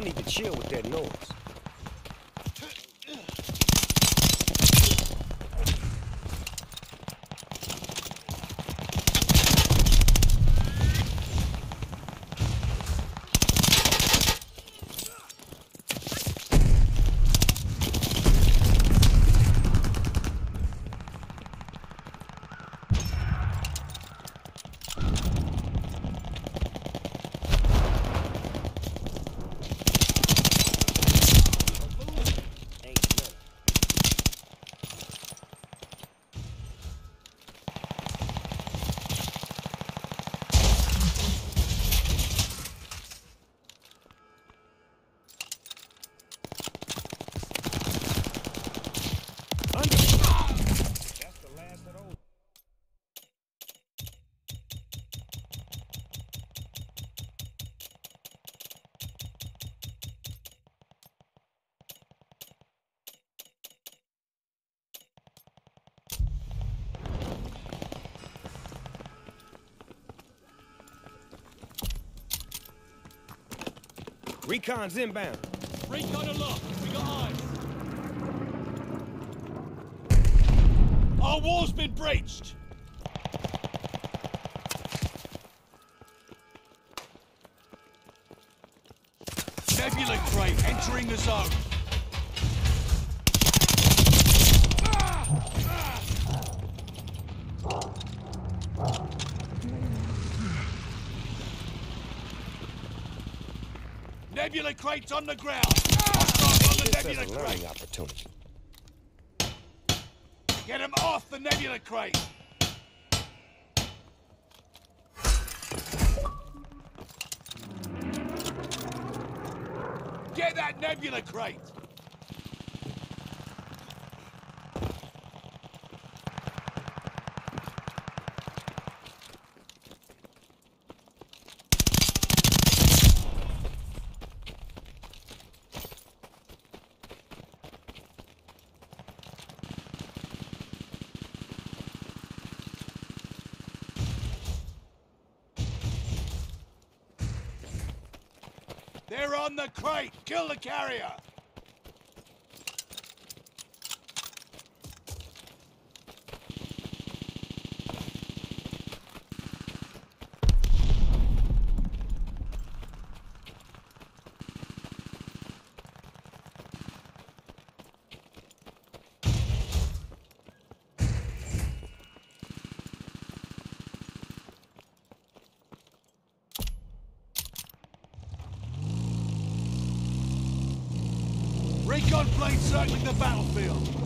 Y'all need to chill with that noise. Recon's inbound. Recon aloft. We got eyes. Our wall's been breached. Nebula crate entering the zone. Ah! Ah! Nebula crate's on the ground. Hostiles on the This nebula is a learning crate. opportunity. Get him off the nebula crate. Get that nebula crate. They're on the crate. Kill the carrier. Plane circling the battlefield.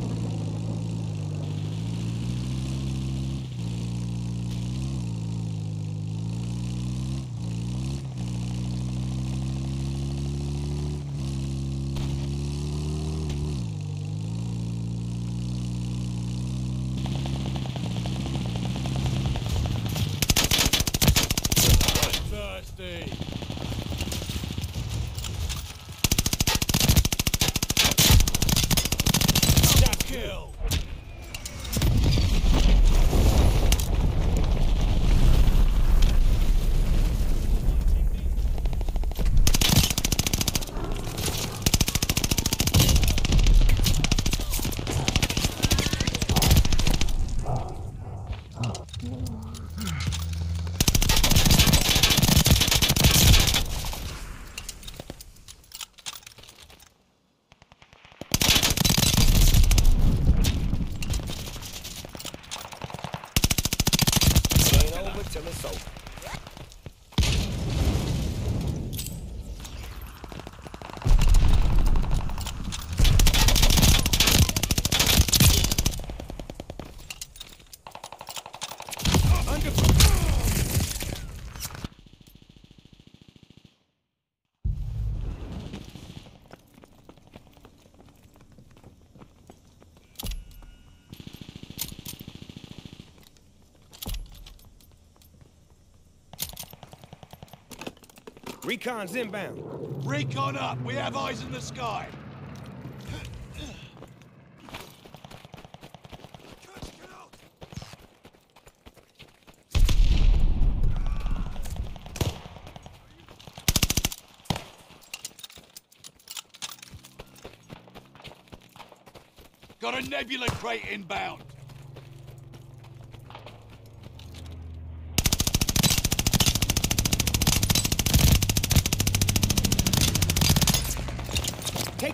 Gracias, Sol. Recon's inbound. Recon up. We have eyes in the sky. Got a nebula crate inbound.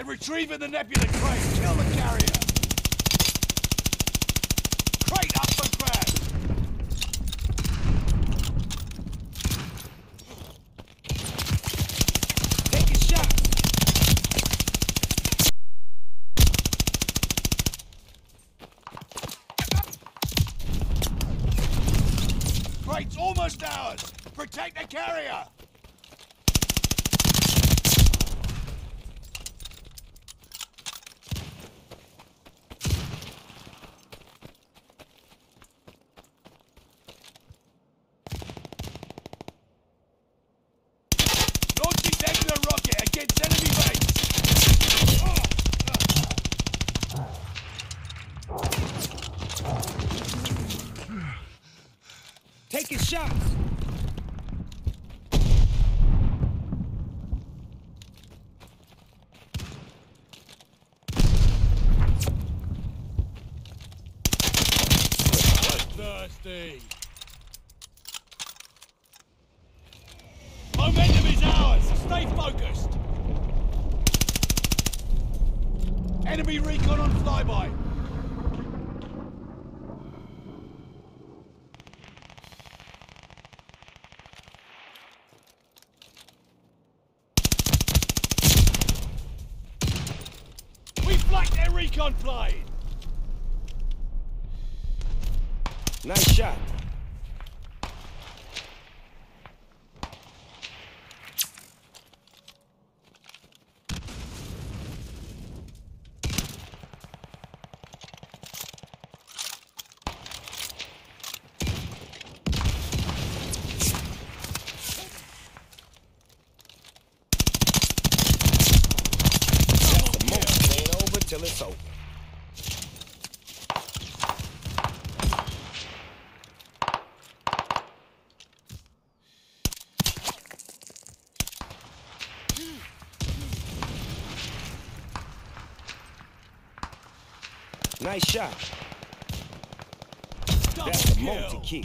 They're retrieving the nebula crate. Kill the carrier. Crate up for grabs. Taking shots. Crate's almost ours. Protect the carrier. Launching nebula rocket against enemy base. Taking shots. Thirsty. Momentum is ours. Stay focused. Enemy recon on flyby. We flanked their recon plane. Nice shot. Nice shot. That's a multi-kill.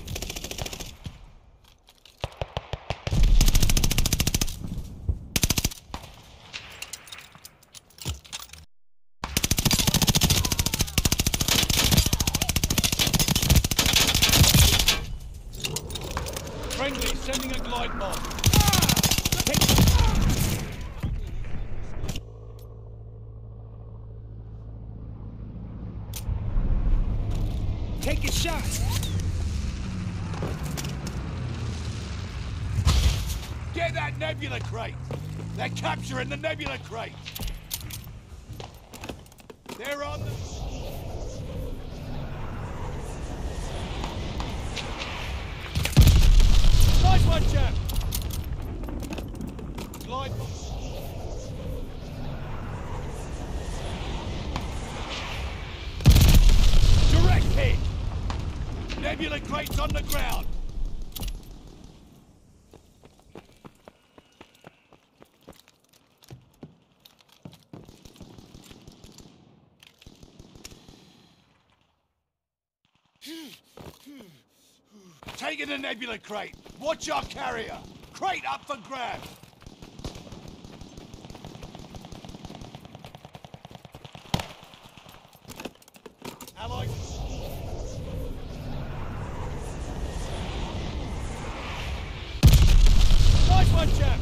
Friendly sending a glide bomb. Taking shots. Get that nebula crate. They're capturing the nebula crate. They're on the... Nice one, chap. Glide. Direct hit. Nebula crates on the ground. Taking the nebula crate. Watch our carrier. Crate up for grabs. Allied. Nice one, chap.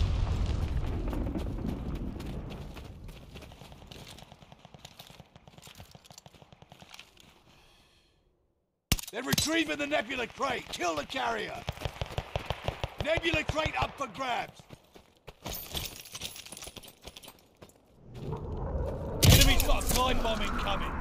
They're retrieving the nebula crate. Kill the carrier. Nebula crate up for grabs. Enemy's got a glide bomb incoming.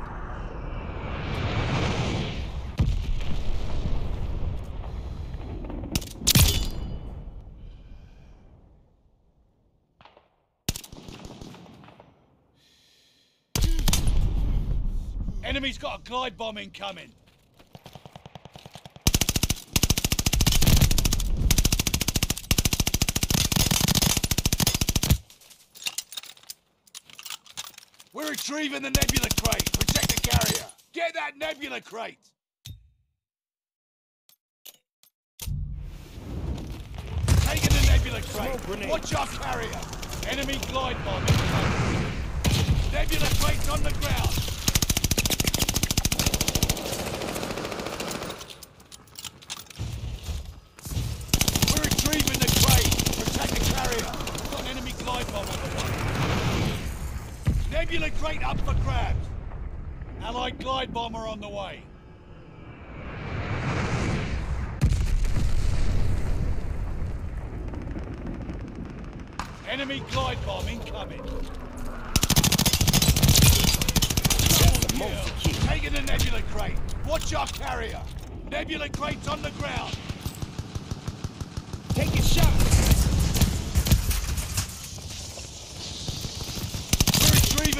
Enemy's got a glide bomb incoming. Retrieving the nebula crate. Protect the carrier. Get that nebula crate. Taking the nebula crate. Watch our carrier. Enemy glide bomb. Nebula crate's on the ground. We're retrieving the crate. Protect the carrier. Got an enemy glide bomb on the way. Crate up for grabs. Allied glide bomber on the way. Enemy glide bomb incoming. Taking the nebula crate. Watch our carrier. Nebula crate's on the ground. Take a shot.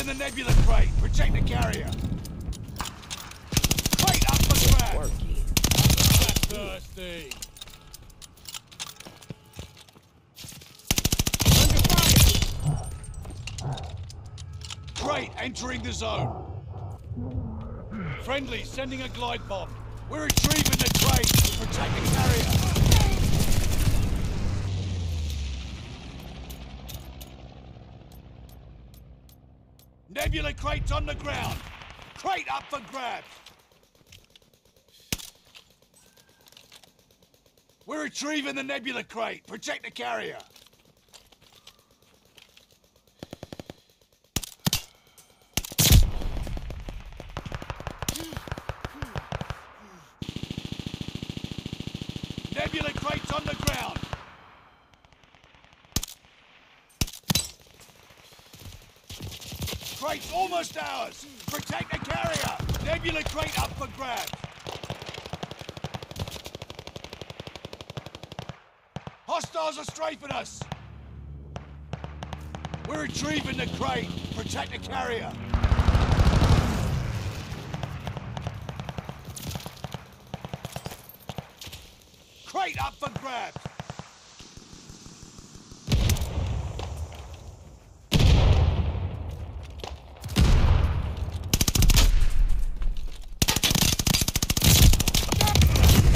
We're the nebula crate. Protect the carrier. Crate up for grabs. Thirsty. Crate entering the zone. Friendly sending a glide bomb. We're retrieving the crate. Protect the carrier. Nebula crate's on the ground. Crate up for grabs. We're retrieving the nebula crate. Protect the carrier. Nebula crate's on the ground. Crate's almost ours. Protect the carrier. Nebula crate up for grabs. Hostiles are strafing us. We're retrieving the crate. Protect the carrier. Crate up for grabs.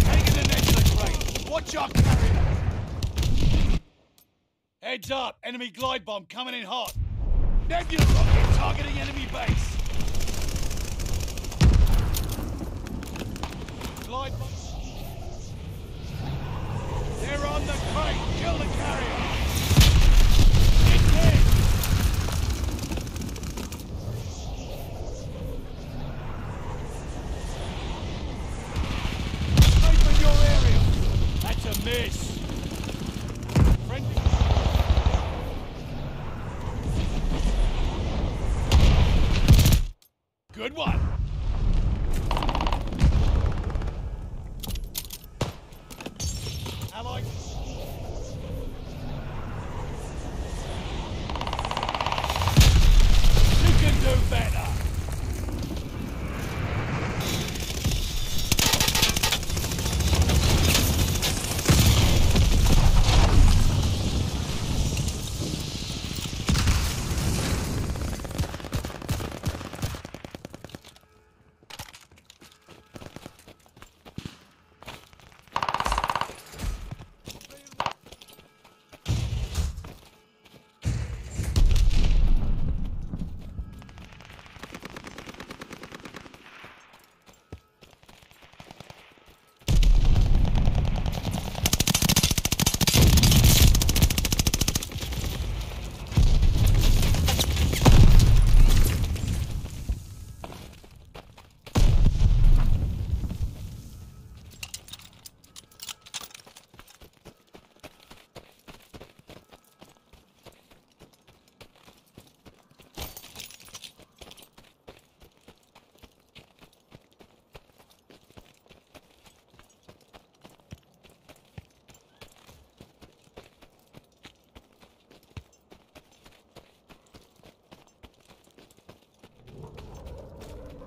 Taking the nebula crate. Watch our carrier. Up. Enemy glide bomb coming in hot. Nebula rocket targeting enemy base.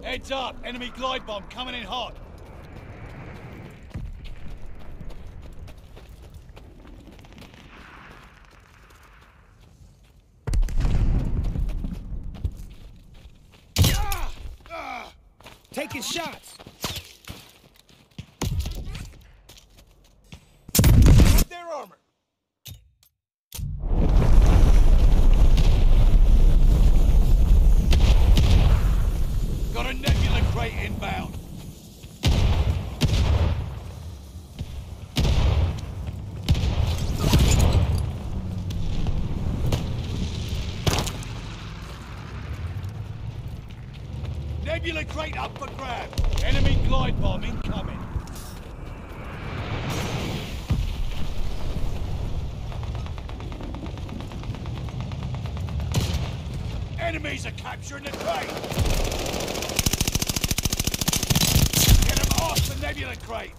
Heads up, enemy glide bomb coming in hot. Taking shots. Their armor. Got a nebula crate inbound. Nebula crate up for grab. Enemy glide bomb incoming. Enemies are capturing the crate. Get him off the nebula crate!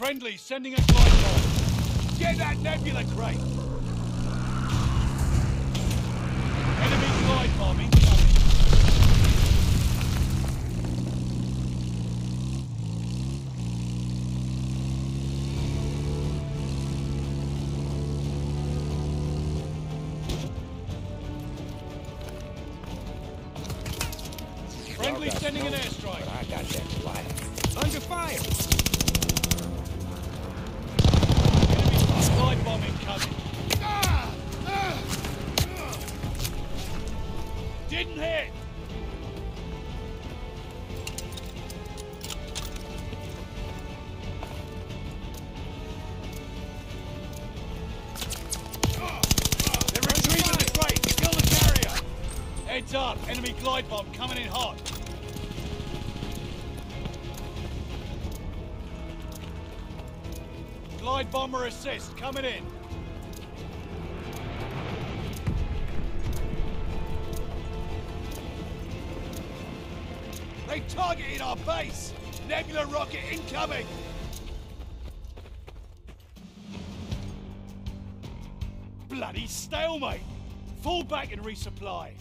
Friendly, sending a glide bomb. Get that nebula crate! Enemy glide bomb Didn't hit! They're retrieving the crate! Kill the carrier! Heads up! Enemy glide bomb coming in hot! Glide bomber assist coming in. Incoming! Bloody stalemate! Fall back and resupply.